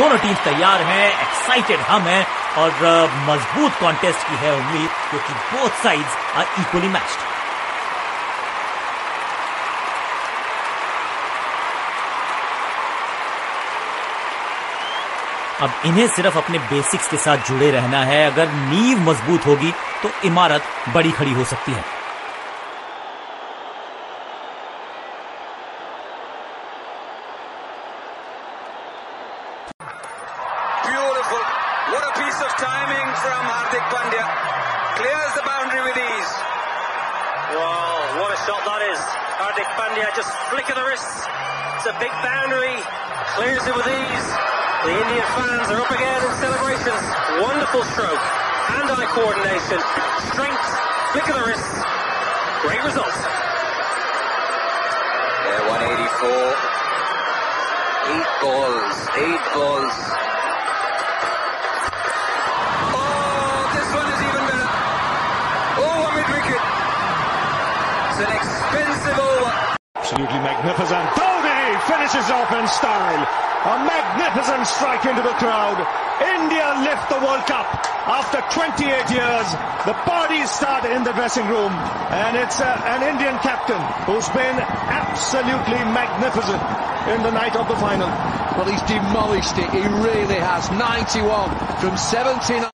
दोनों टीम तैयार हैं एक्साइटेड हम हैं और मज़बूत कॉन्टेस्ट की है उम्मीद, क्योंकि both sides are equally matched अब इन्हें सिर्फ़ अपने बेसिक्स के साथ जुड़े रहना है। अगर नींव मज़बूत होगी तो इमारत बड़ी खड़ी हो सकती है। Beautiful. What a piece of timing from Hardik Pandya. Clears the boundary with ease. Wow, what a shot that is. Hardik Pandya just flick of the wrists. It's a big boundary. Clears it with ease. The Indian fans are up again in celebrations. Wonderful stroke. Hand-eye coordination. Strength. Flick of the wrists. Great result. Yeah, 184. Eight balls. Eight balls. An expensive over. Absolutely magnificent. Dhoni finishes off in style. A magnificent strike into the crowd. India lift the World Cup after 28 years. The parties start in the dressing room, and it's uh, an Indian captain who's been absolutely magnificent in the night of the final. Well, he's demolished it. He really has. 91 from 79.